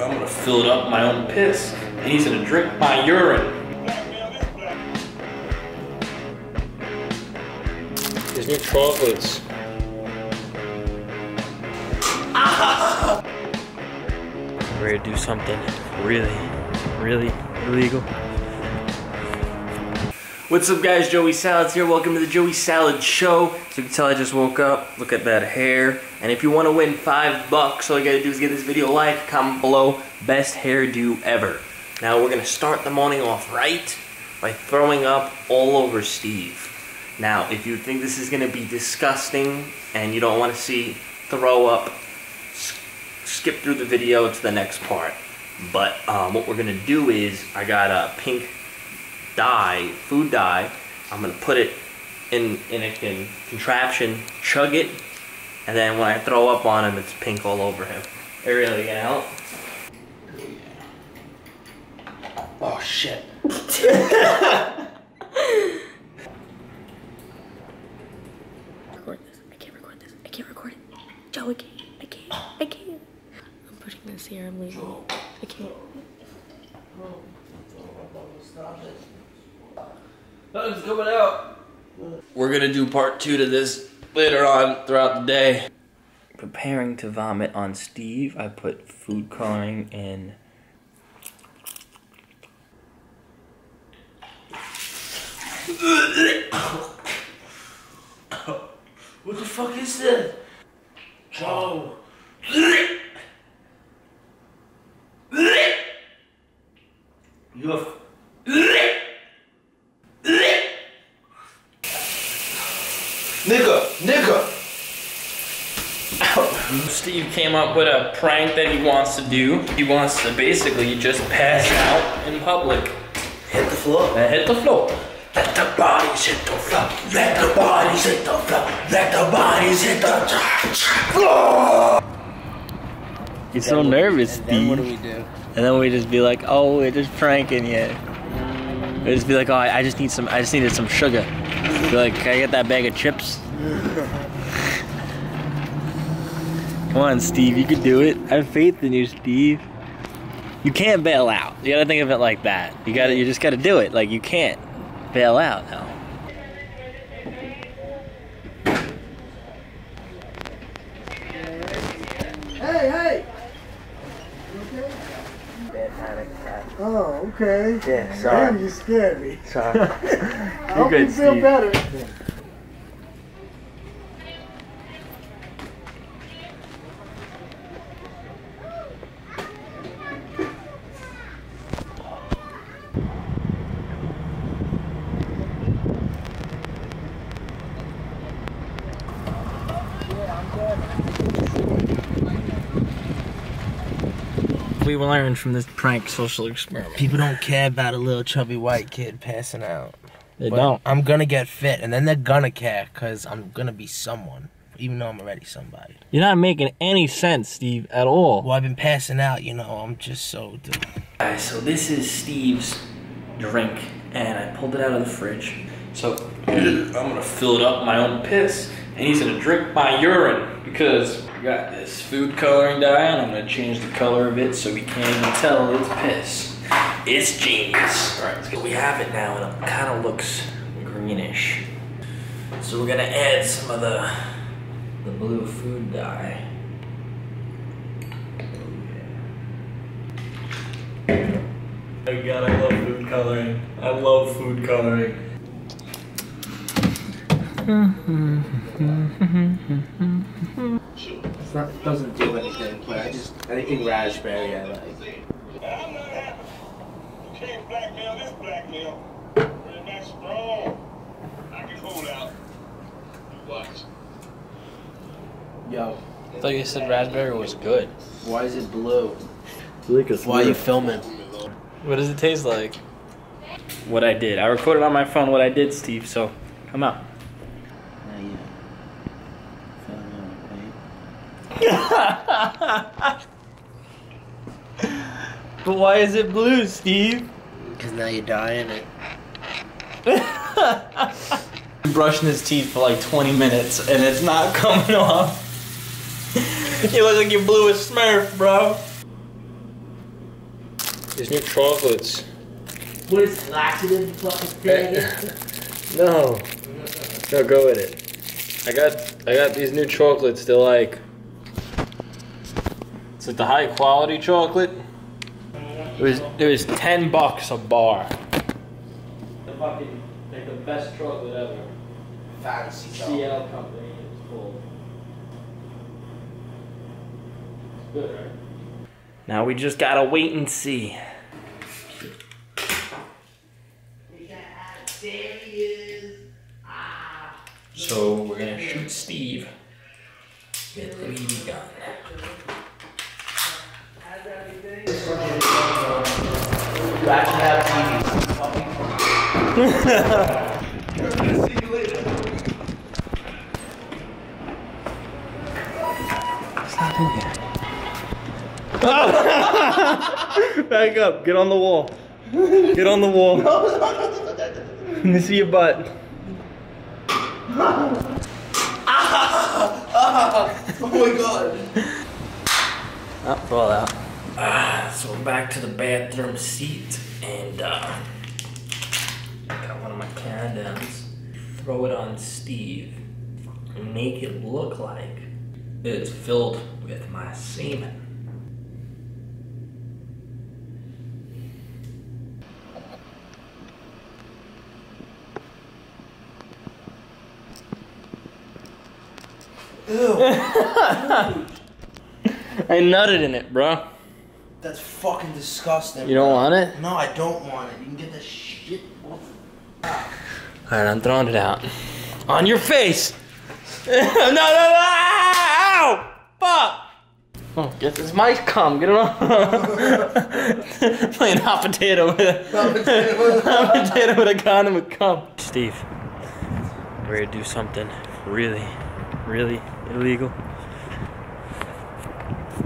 I'm gonna fill it up my own piss. And he's gonna drink my urine. There's new chocolates. We're gonna do something really, really illegal. What's up guys, Joey Salads here. Welcome to the Joey Salad Show. So you can tell I just woke up. Look at that hair. And if you want to win five bucks, all you gotta do is give this video a like, comment below, best hairdo ever. Now we're gonna start the morning off right by throwing up all over Steve. Now, if you think this is gonna be disgusting and you don't wanna see throw up, skip through the video to the next part. But um, what we're gonna do is, I got a pink dye, food dye. I'm gonna put it in in a con- contraption, chug it, and then when I throw up on him, it's pink all over him. Ariel, you gonna help? Oh shit. record this. I can't record this. I can't record it. Joe, I can't. I can't. I can't. I'm putting this here. I'm leaving. I can't. Nothing's coming out. We're gonna do part two to this later on throughout the day. Preparing to vomit on Steve, I put food coloring in. What the fuck is this? Joe. You have. Nigga, nigga. Steve came up with a prank that he wants to do. He wants to basically just pass out in public. Hit the floor. And hit the floor. Let the bodies hit the floor. Let the bodies hit the floor. Let the bodies hit the floor. He's so nervous, Steve. Then what do we do? And then we just be like, oh, we're just pranking you. We just be like, oh, I I just need some, I just needed some sugar. Like, can I get that bag of chips? Come on, Steve, you can do it. I have faith in you, Steve. You can't bail out. You gotta think of it like that. You gotta, you just gotta do it. Like you can't bail out now. Oh, okay. Yeah, Damn, sorry. you scared me. Sorry. I hope you feel better. We learned from this prank social experiment. People don't care about a little chubby white kid passing out. They But don't. I'm gonna get fit, and then they're gonna care because I'm gonna be someone, even though I'm already somebody. You're not making any sense, Steve, at all. Well, I've been passing out, you know. I'm just so. Guys, so this is Steve's drink, and I pulled it out of the fridge. So I'm gonna fill it up my own piss, and he's gonna drink my urine because I got this food coloring dye, and I'm gonna change the color of it so we can't even tell it's piss. It's genius. All right, so we have it now, and it kind of looks greenish. So we're gonna add some of the the blue food dye. Oh god, I love food coloring. I love food coloring. It's not, it doesn't do anything, but I just anything raspberry I like. I'm not happy. You can't blackmail this blackmail. We're not strong. I can hold out. You watch. Yo, I thought you said raspberry was good. why is it blue? Why Why are you filming? What does it taste like? What I did. I recorded on my phone what I did, Steve, so come out. But why is it blue, Steve? Because now you're dying it. Brushing his teeth for like 20 minutes and it's not coming off. you look like you blew a smurf, bro. These new chocolates. What is laxative fucking eh, No. No, go with it. I got I got these new chocolates. They're like it's like the high quality chocolate. It was it was ten bucks a bar. The fucking like the best chocolate ever. Fancy CL company is full. It's good, right? Now we just gotta wait and see. So we're gonna shoot Steve with the BB gun. You actually have TVs. Back up. Get on the wall. Get on the wall. Let me see your butt. Oh my god. Oh, fall out. Ah, so we're back to the bathroom seat and uh, got one of my condoms. Throw it on Steve and make it look like it's filled with my semen. I nutted in it, bro. That's fucking disgusting. You don't want it? No, I don't want it. You can get the shit off. Alright, I'm throwing it out. On your face! no, no, no! Ow! Fuck! Oh, get this mic cum, get it on. Playing hot potato with a hot potato with a condom with cum. Steve, we're gonna do something really, really illegal.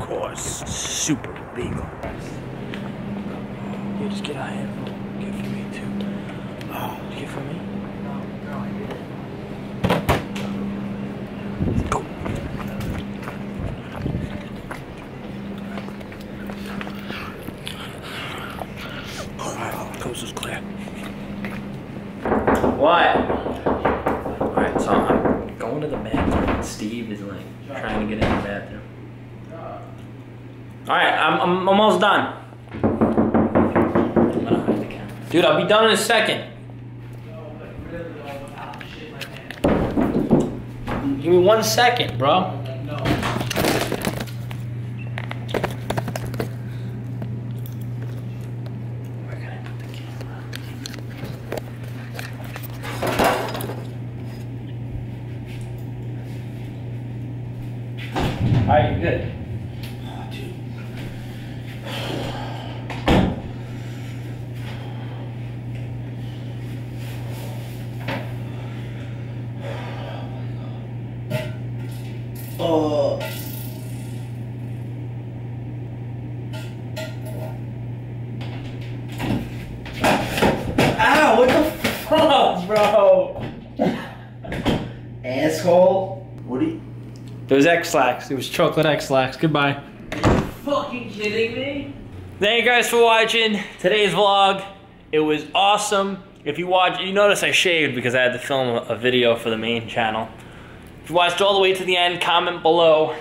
Of course, super illegal. Yeah, just get out here. Get for me too. Oh, get for me. Go. Alright, coast is clear. What? Alright, so I'm going to the bathroom and Steve is like trying to get in the bathroom. Alright, I'm, I'm almost done. Dude, I'll be done in a second. Give me one second, bro. Camera? Alright, good. Oh. Ow, what the fuck, bro? Asshole. What are you It was Ex-Lax. It was chocolate Ex-Lax. Goodbye. fucking kidding me? Thank you guys for watching today's vlog. It was awesome. If you watch, you notice I shaved because I had to film a video for the main channel. You watched all the way to the end, comment below.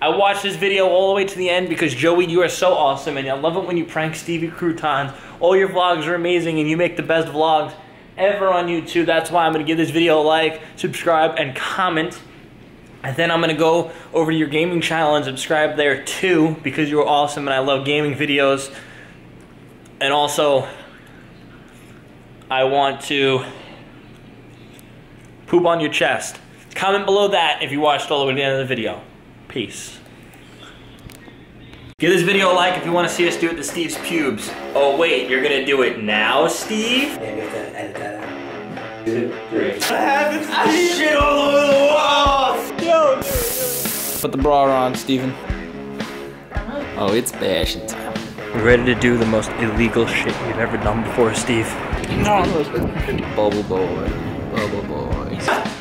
I watched this video all the way to the end because Joey, you are so awesome and I love it when you prank Stevie Croutons. All your vlogs are amazing and you make the best vlogs ever on YouTube. That's why I'm gonna give this video a like, subscribe, and comment. And then I'm gonna go over to your gaming channel and subscribe there too because you're awesome and I love gaming videos. And also, I want to poop on your chest. Comment below that if you watched all the way to the end of the video. Peace. Give this video a like if you want to see us do it to Steve's pubes. Oh wait, you're gonna do it now, Steve? Yeah, we have to edit that out. Two, three. Ah, shit all over the walls! Put the bra on, Steven. Oh, it's bashing time. We're ready to do the most illegal shit you've ever done before, Steve. No. Bubble boy. Bubble boy.